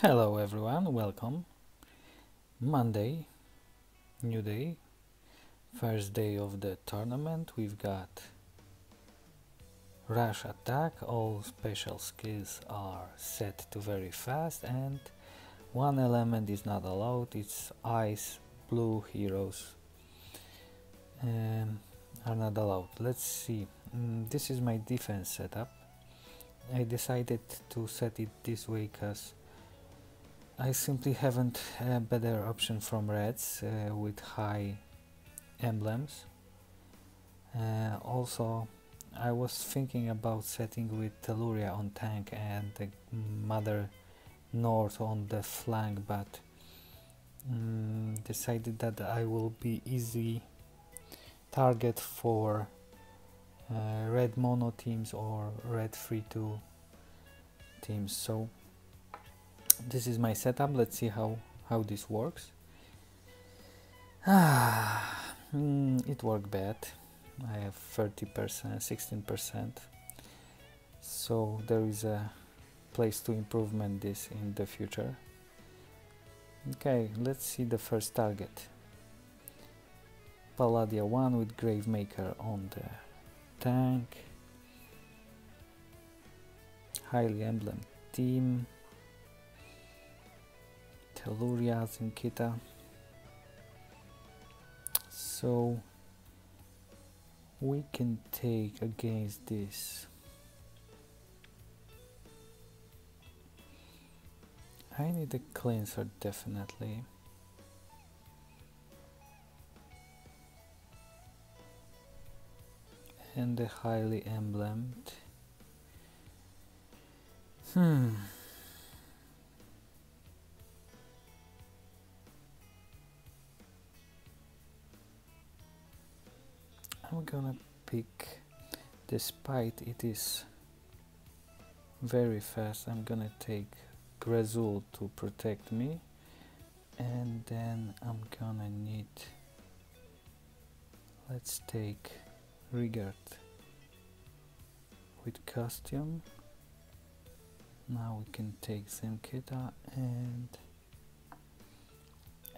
Hello everyone, welcome. Monday, new day, first day of the tournament. We've got rush attack, all special skills are set to very fast, and one element is not allowed it's ice, blue heroes um, are not allowed. Let's see, mm, this is my defense setup. I decided to set it this way because I simply haven't a better option from reds uh, with high emblems. Uh, also, I was thinking about setting with Telluria on tank and the Mother North on the flank, but um, decided that I will be easy target for uh, red mono teams or red 3-2 teams. So this is my setup. Let's see how how this works. Ah, mm, it worked bad. I have 30% 16% so there is a place to improvement this in the future. Okay let's see the first target. paladia 1 with Gravemaker on the tank. Highly emblem team Telluria Zimkitha so we can take against this. I need a cleanser definitely. And the highly emblemed. Hmm I'm gonna pick despite it is very fast I'm gonna take Grazul to protect me. And then I'm gonna need let's take Rigard with costume now we can take Zimkitha and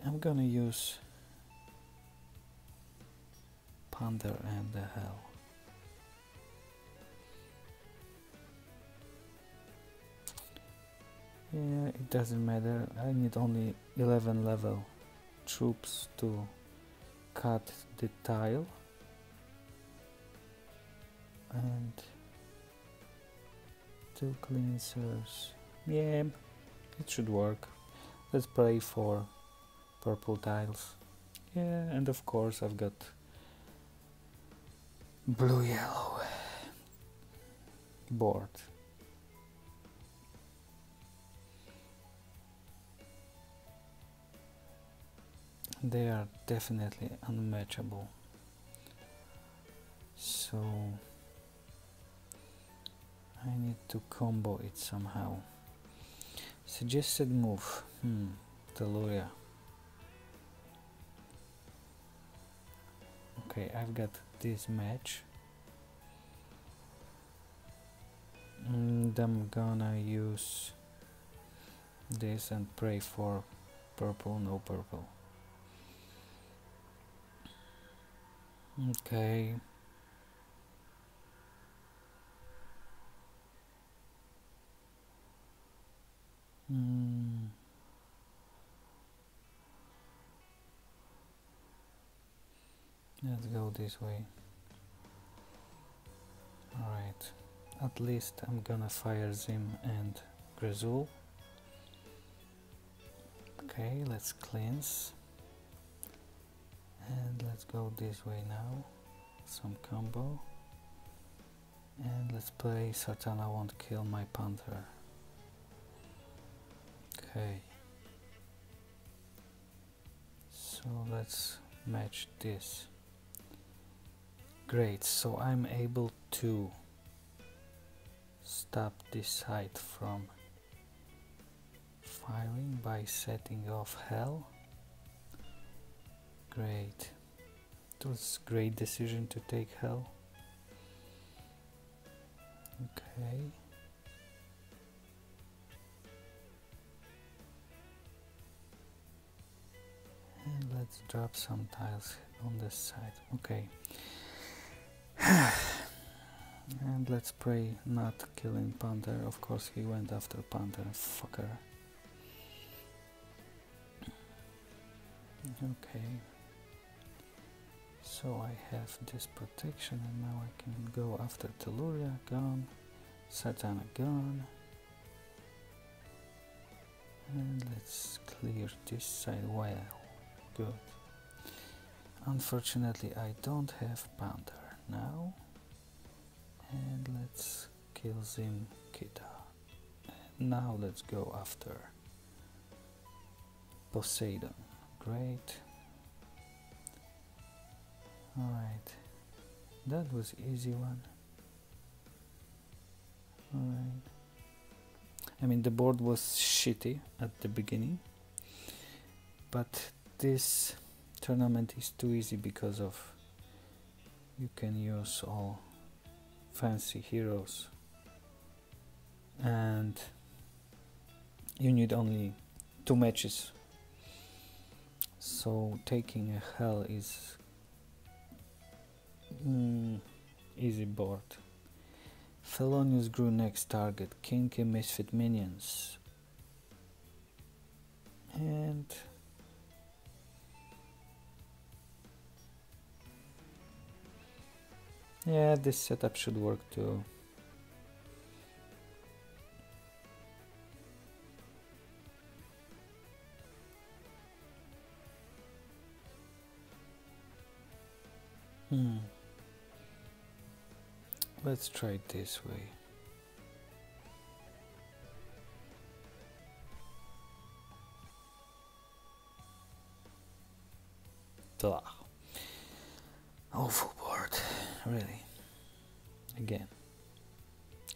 I'm gonna use Panther and the Hel. Yeah, it doesn't matter. I need only 11 level troops to cut the tile. And two cleansers. Yeah, it should work. Let's pray for purple tiles. Yeah, and of course I've got blue yellow board they are definitely unmatchable. So I need to combo it somehow. Suggested move. Hmm Telluria okay I've got this match. And I'm gonna use this and pray for purple no purple. Okay. Mm. Let's go this way. Alright. At least I'm gonna fire Zim and Grazul okay let's cleanse. And let's go this way now. Some combo. And let's play Satana won't kill my panther. Okay. So let's match this great so I'm able to stop this site from firing by setting off Hel. Great. It was great decision to take Hel. Okay. And let's drop some tiles on this side. Okay. and let's pray not killing panther. Of course he went after panther fucker. Okay. So I have this protection and now I can go after Telluria gone. Satana gone. And let's clear this side. Well good. Unfortunately I don't have Panther now. And let's kill Zim Kita. Now let's go after Poseidon. Great. Alright. That was easy one. Alright. I mean the board was shitty at the beginning. But this tournament is too easy because of you can use all fancy heroes. And you need only two matches. So taking a Hel is mm, easy board. Felonious Gry next target, kinky misfit minions. And yeah, this setup should work too. Hmm. Let's try it this way. Duh. Really. Again.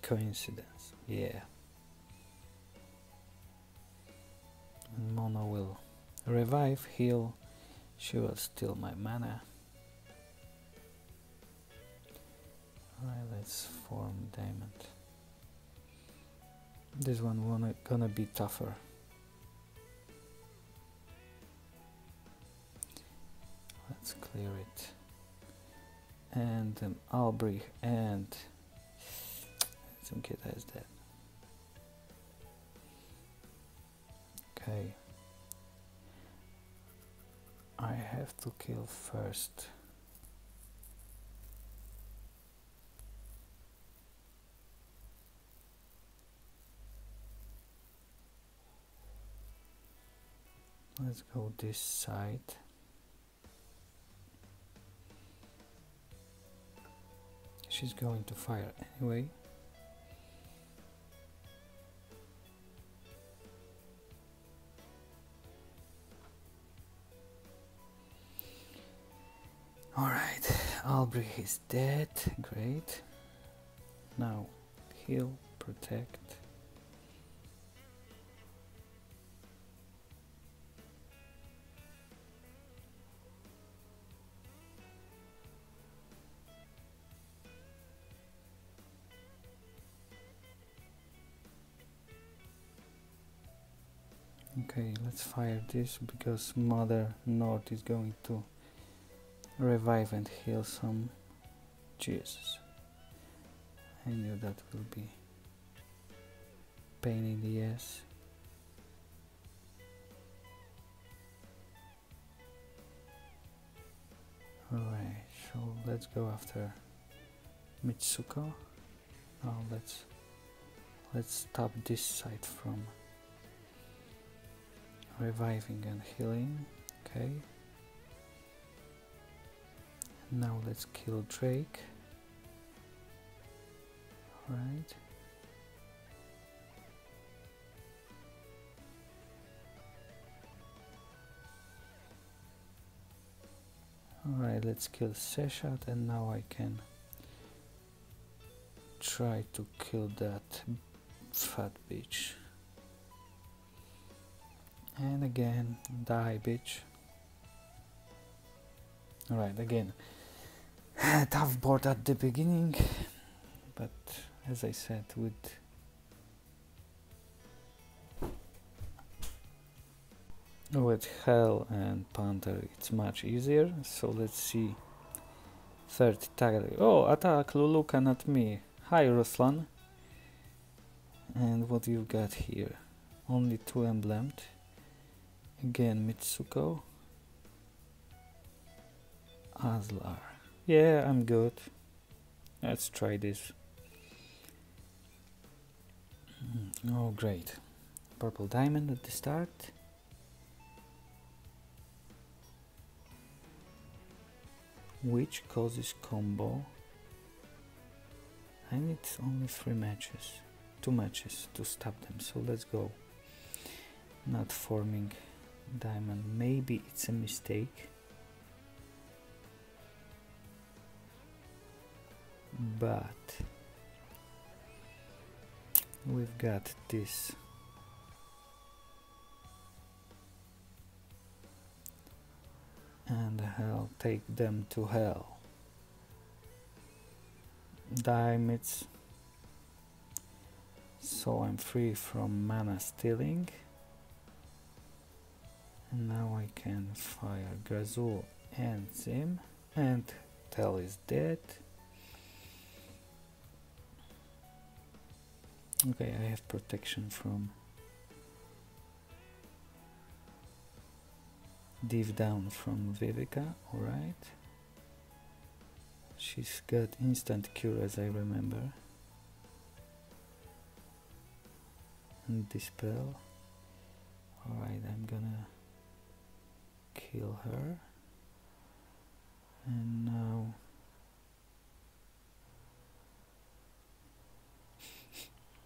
Coincidence, yeah. And Mono will revive, heal, she will steal my mana. Alright, let's form diamond. This one wanna, gonna be tougher. Let's clear it. And um, Aubrey and some kid has that. Okay. I have to kill first. let's go this side she's going to fire anyway Alright, Aubrey is dead, great. Now heal, protect. Okay let's fire this because mother north is going to revive and heal some Jesus. I knew that will be pain in the ass. Alright so let's go after Mitsuko. Now let's let's stop this side from reviving and healing. Okay. Now let's kill Drake. All right Alright, let's kill Seshat and now I can try to kill that fat bitch and again die bitch. Alright again. Tough board at the beginning but as I said with with Hel and Panther it's much easier. So let's see. Third target oh attack Luluka not me. Hi Ruslan. And what you've got here? Only two emblemed again Mitsuko? Aslar yeah I'm good. Let's try this. Mm, oh great. Purple diamond at the start. Which causes combo? I need only three matches two matches to stop them so let's go. Not forming diamond maybe it's a mistake but we've got this and I'll take them to hell. Diamonds. So I'm free from mana stealing. Now I can fire Grazul and Zim and Tel is dead. Okay, I have protection from div down from Vivica, alright. She's got instant cure as I remember. And dispel. Alright, I'm gonna kill her. And now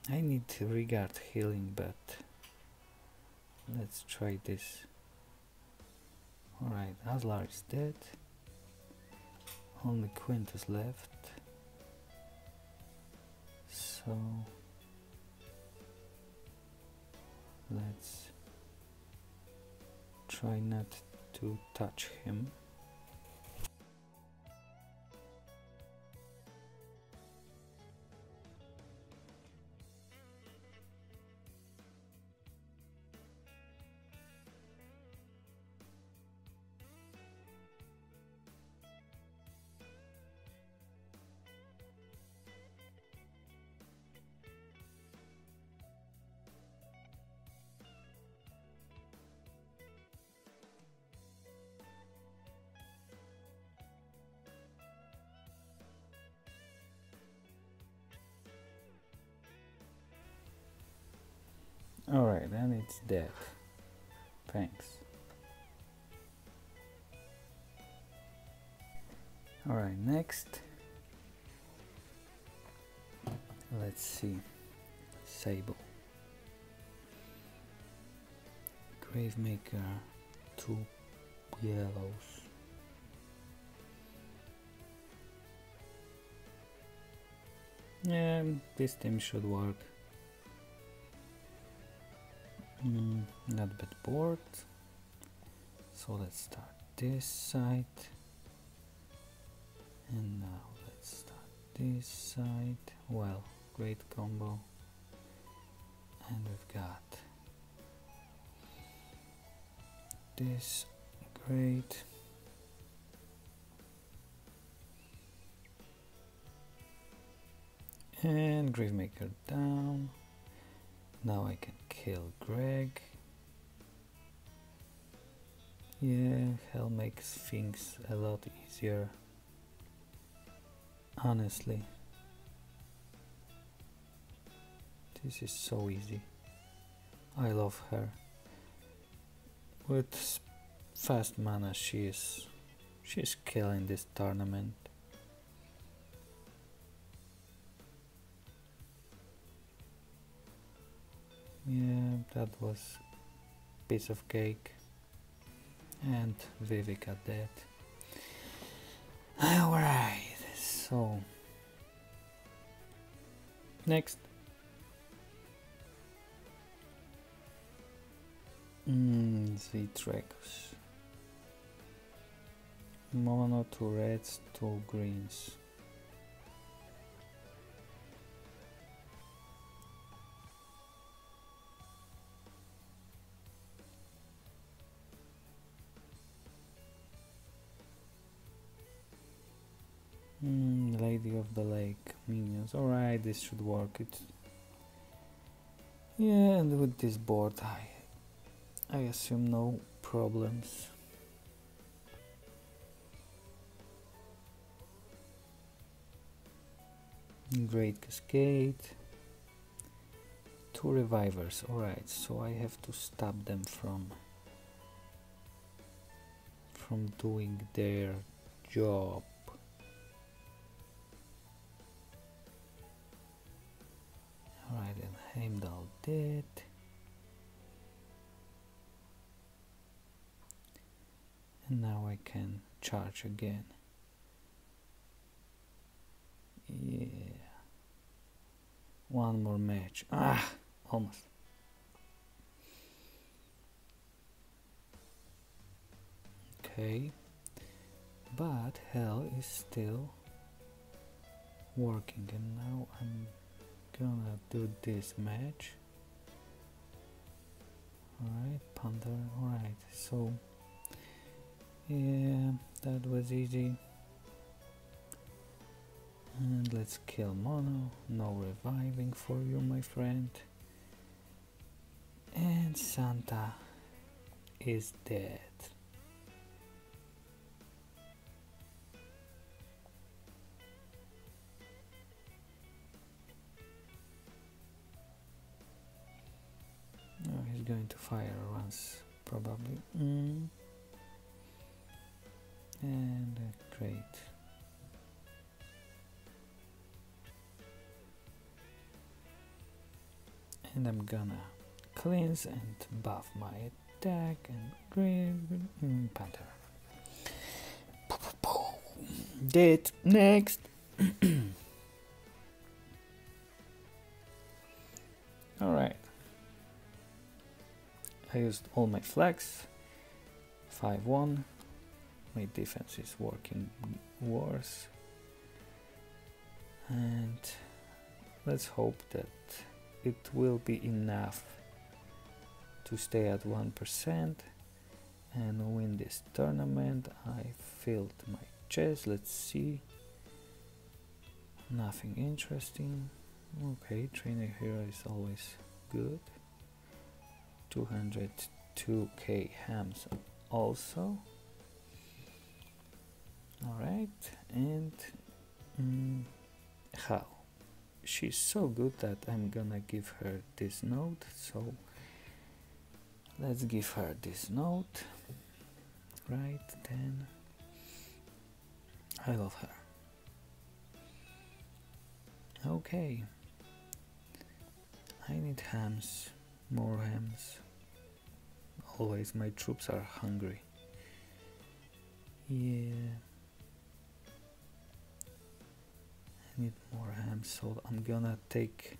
I need to regard healing but let's try this. Alright, Aslar is dead. Only Quintus left. So let's try not to touch him. Alright, then it's dead. Thanks. Alright, next. Let's see. Sable. Gravemaker, two yellows. Yeah, this team should work. Mm, not bad board. So let's start this side. And now let's start this side. Well, great combo. And we've got this great. And Gravemaker down. Now I can kill Greg. Yeah, Hel makes things a lot easier. Honestly. This is so easy. I love her. With fast mana she is she's killing this tournament. That was piece of cake and Vivica dead. Alright so next. Mm, Zitrex mono two reds two greens of the lake minions. Alright, this should work. It yeah, and with this board, I I assume no problems. Great Cascade. Two revivers, alright, so I have to stop them from from doing their job. Alright, and Heimdall dead. And now I can charge again. Yeah. One more match. Ah, almost. Okay. But Hel is still working and now I'm gonna do this match. Alright, Panther, alright, so yeah, that was easy. And let's kill Mono. No reviving for you, my friend. And Santa is dead. Going to fire once, probably. Mm. And uh, great. and I'm gonna cleanse and buff my attack and green mm, panther dead next all right I used all my flags 5-1 my defense is working worse and let's hope that it will be enough to stay at 1% and win this tournament. I filled my chest, let's see. Nothing interesting. Okay, trainer hero is always good. 202k hams also. Alright, and mm, how? she's so good that I'm gonna give her this note so let's give her this note. Right then. I love her. Okay. I need hams more hams always my troops are hungry. Yeah. I need more hams, so I'm gonna take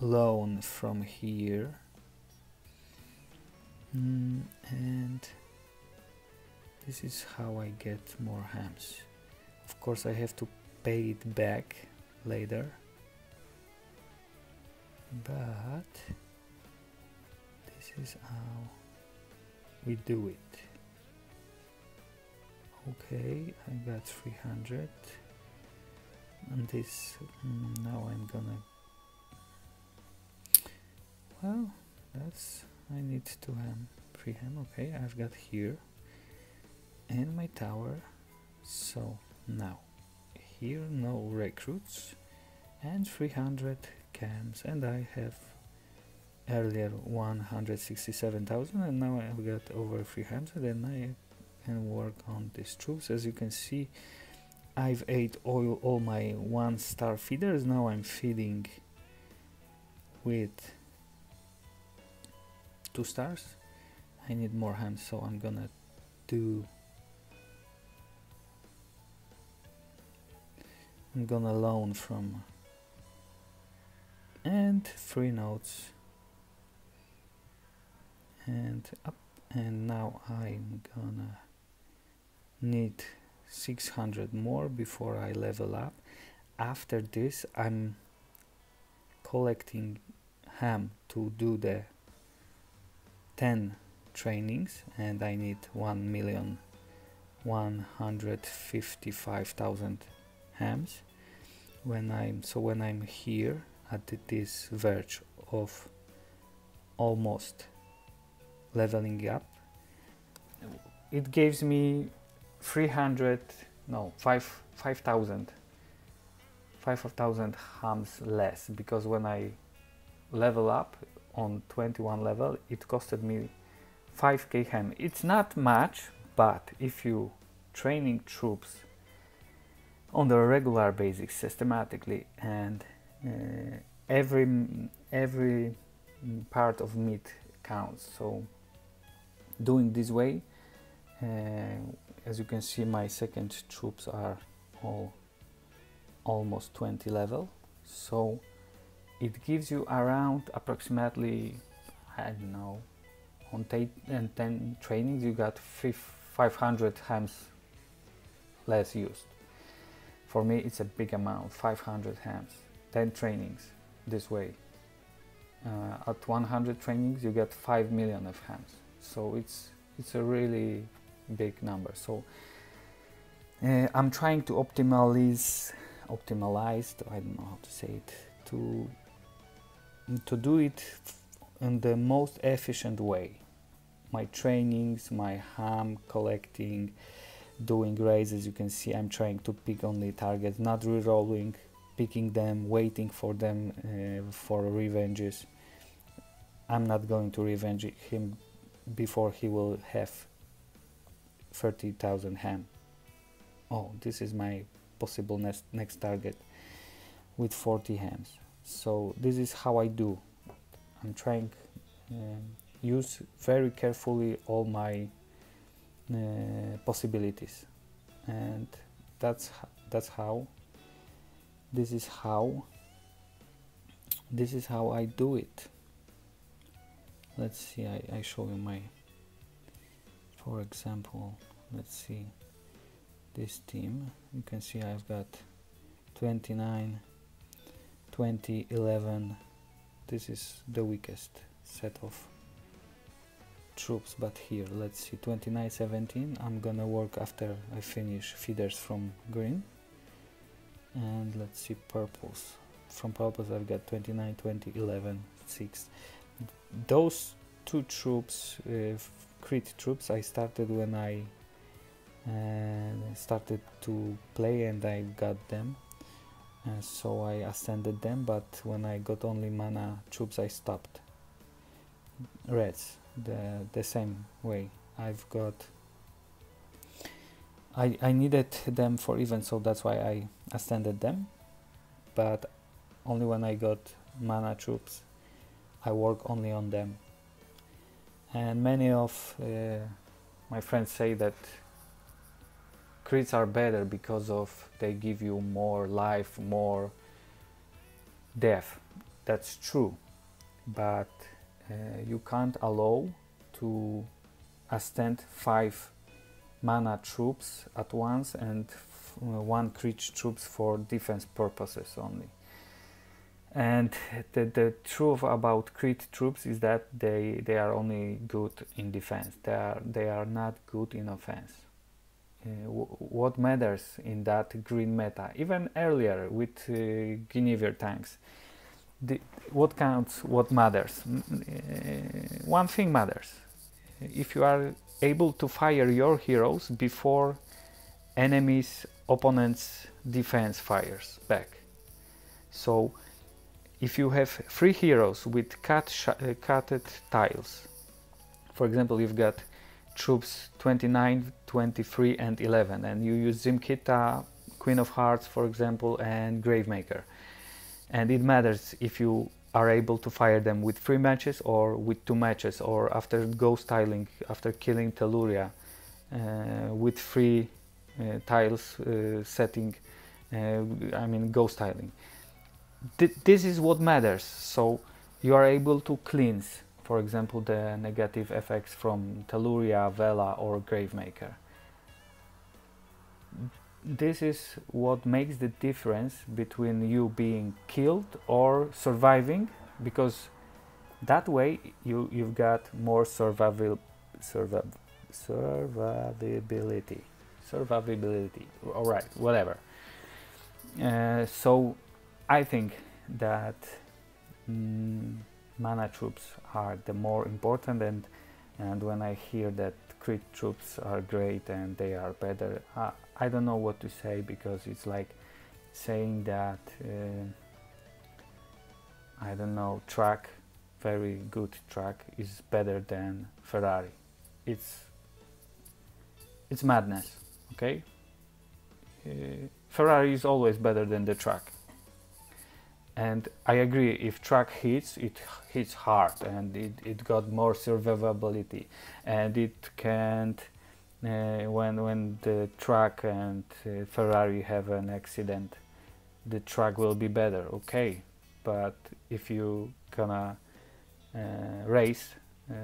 loan from here. Mm, and this is how I get more hams of course I have to pay it back later but this is how we do it. Okay I got 300 and this mm, now I'm gonna well that's I need to ham free ham okay I've got here and my tower. So now here no recruits. And 300 cams and I have earlier 167,000 and now I've got over 300 and I can work on these troops as you can see I've ate all, all my one star feeders. Now I'm feeding with two stars. I need more hands so I'm gonna do I'm gonna loan from and three notes. And up and now I'm gonna need 600 more before I level up. After this I'm collecting ham to do the 10 trainings and I need 1 million 155,000 hams. When I'm so when I'm here at this verge of almost leveling up. It gives me 300 no 5 5000 5000 hams less because when I level up on 21 level it costed me 5k ham. It's not much but if you training troops on the regular basis systematically and every every part of meat counts. So doing this way uh, as you can see my second troops are all almost 20 level. So it gives you around approximately I don't know on 10 and 10 trainings you got 500 hams less used. For me it's a big amount 500 hams 10 trainings this way. Uh, at 100 trainings you get 5 million of hams so it's it's a really big number. So uh, I'm trying to optimize optimize I don't know how to say it to to do it in the most efficient way. My trainings my ham collecting doing raids as you can see I'm trying to pick only targets not re-rolling picking them waiting for them uh, for revenges. I'm not going to revenge him before he will have 30,000 ham. Oh this is my possible next next target with 40 hams. So this is how I do. I'm trying um, use very carefully all my uh, possibilities. And that's that's how this is how this is how I do it. Let's see I, I show you my for example let's see this team. You can see I've got 29 20 11 this is the weakest set of troops but here let's see 29 17 I'm gonna work after I finish feeders from green and let's see purples. From purples I've got 29 20 11 6 those two troops uh, crit troops I started when I uh, started to play and I got them. Uh, so I ascended them but when I got only mana troops I stopped. Reds the, the same way. I've got I, I needed them for events so that's why I ascended them. But only when I got mana troops I work only on them. And many of uh, my friends say that crits are better because of they give you more life more death. That's true. But uh, you can't allow to ascend five mana troops at once and one crit troops for defense purposes only. And the, the truth about crit troops is that they, they are only good in defense. They are, they are not good in offense. Uh, what matters in that green meta, even earlier with uh, Guinevere tanks, the, what counts, what matters. Uh, one thing matters. If you are able to fire your heroes before enemies, opponents' defense fires back. So if you have three heroes with cut uh, cutted tiles, for example, you've got troops 29, 23 and 11 and you use Zimkitha, Queen of Hearts for example and Gravemaker and it matters if you are able to fire them with three matches or with two matches or after ghost tiling after killing Telluria uh, with three uh, tiles uh, setting uh, I mean ghost tiling. Th this is what matters. So you are able to cleanse for example the negative effects from Telluria, Vela or Gravemaker this is what makes the difference between you being killed or surviving because that way you you've got more survival surviv survivability survivability all right whatever. Uh, so I think that mm, mana troops are the more important and and when I hear that crit troops are great and they are better. Uh, I don't know what to say because it's like saying that uh, I don't know track very good track is better than Ferrari. It's it's madness okay? Uh, Ferrari is always better than the track and I agree if track hits it hits hard and it, it got more survivability. And it can't uh, when when the track and uh, Ferrari have an accident the track will be better okay? But if you gonna uh, race uh,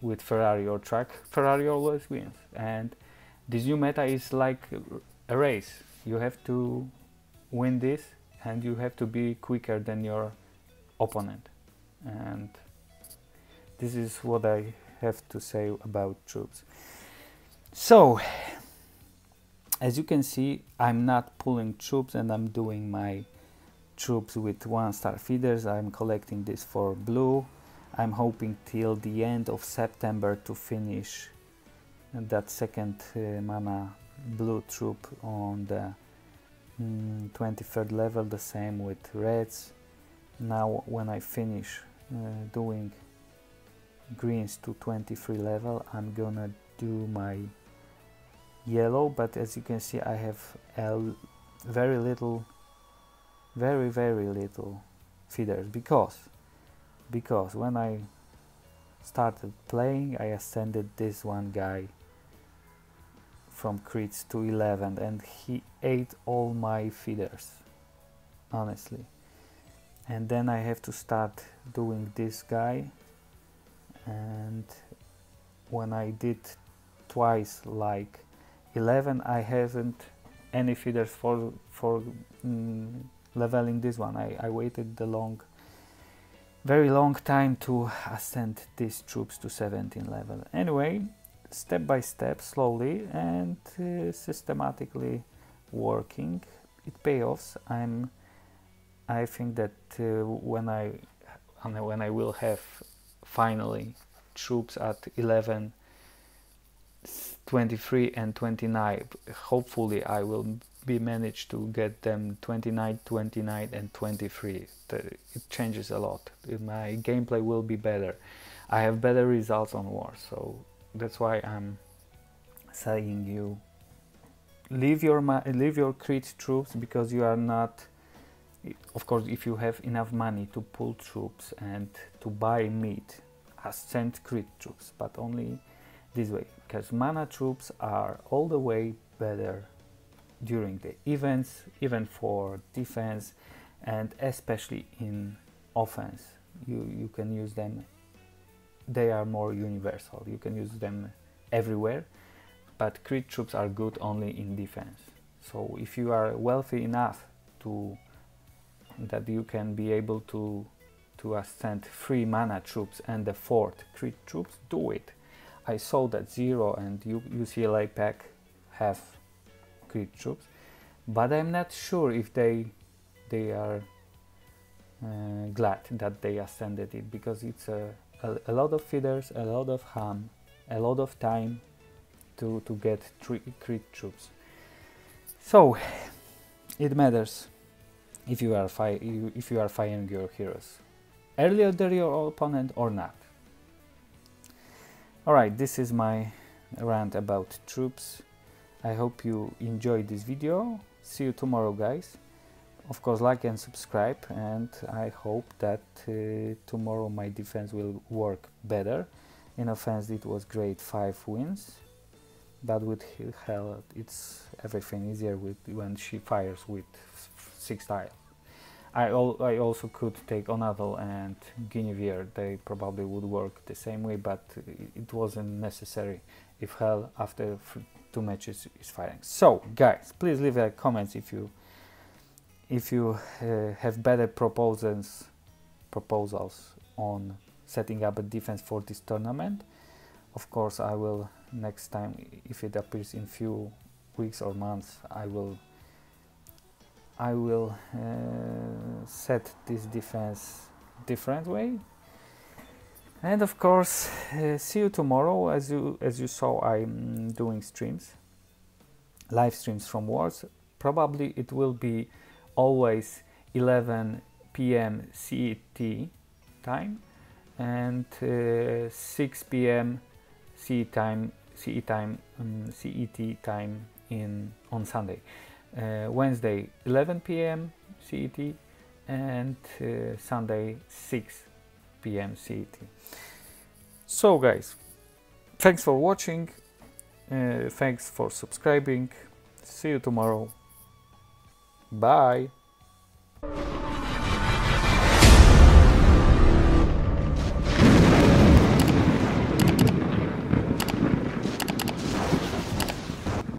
with Ferrari or track Ferrari always wins. And this new meta is like a race. You have to win this and you have to be quicker than your opponent. And this is what I have to say about troops. So as you can see I'm not pulling troops and I'm doing my troops with one star feeders. I'm collecting this for blue. I'm hoping till the end of September to finish that second uh, mana blue troop on the mm, 23rd level the same with reds. Now when I finish uh, doing greens to 23 level I'm gonna do my yellow but as you can see I have very little very very little feeders because because when I started playing I ascended this one guy from crits to 11 and he ate all my feeders honestly. And then I have to start doing this guy and when I did twice like 11 I haven't any feeders for for mm, leveling this one. I, I waited the long very long time to ascend these troops to 17 level. Anyway step by step, slowly and uh, systematically working, it payoffs. I'm, I think that uh, when I, when I will have finally troops at 11, 23 and 29, hopefully I will be managed to get them 29, 29 and 23. It changes a lot. My gameplay will be better. I have better results on war, so that's why I'm saying you leave your leave your crit troops because you are not of course if you have enough money to pull troops and to buy meat ascend crit troops but only this way because mana troops are all the way better during the events even for defense and especially in offense. You you can use them they are more universal. You can use them everywhere, but crit troops are good only in defense. So if you are wealthy enough to that you can be able to to ascend three mana troops and the fourth crit troops, do it. I saw that Zero and UCLA pack have crit troops, but I'm not sure if they they are uh, glad that they ascended it because it's a a, a lot of feeders, a lot of ham, a lot of time to, to get crit troops. So it matters if you are if you are firing your heroes earlier than your opponent or not. Alright, this is my rant about troops. I hope you enjoyed this video. See you tomorrow guys of course like and subscribe and I hope that uh, tomorrow my defense will work better. In offense it was great five wins but with Hel it's everything easier with when she fires with six tiles I, al I also could take Onavel and Guinevere they probably would work the same way but it wasn't necessary if Hel after two matches is firing. So guys please leave a comments if you if you uh, have better proposals proposals on setting up a defense for this tournament of course I will next time if it appears in few weeks or months I will I will uh, set this defense different way. And of course uh, see you tomorrow. As you as you saw I'm doing streams live streams from wars probably it will be always 11 p.m. CET time and uh, 6 p.m. CE time CE time um, CET time in on Sunday uh, Wednesday 11 p.m. CET and uh, Sunday 6 p.m. CET. So, guys, thanks for watching. Uh, thanks for subscribing. See you tomorrow. Bye.